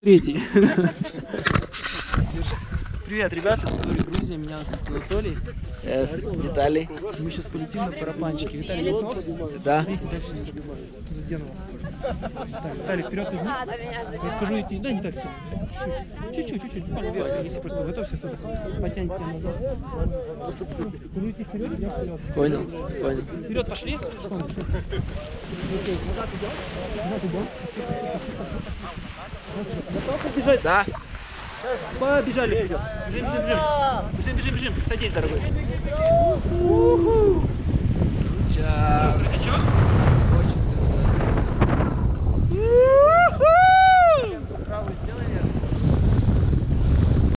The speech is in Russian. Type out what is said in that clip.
Третий. Привет, ребята, Анатолий, Грузия, меня зовут Анатолий. Віталій. Мы сейчас полетим на парапанчике. Виталий, готов? Да. Видите, дальше немножко задену вас. Так, Виталий, вперед и вниз. Я скажу идти, да, не так сильно. Чуть-чуть, чуть-чуть, буквально вверх. Если просто готовься, то потяньте тебя назад. Скажу идти вперед, идем вперед. Понял, понял. Вперед пошли. Назад идем. Назад идем. Готов побежать? Да. Побежали вперед. Бежим, бежим, бежим. Бежим, бежим, бежим. Садись, дорогой. Ча. Что,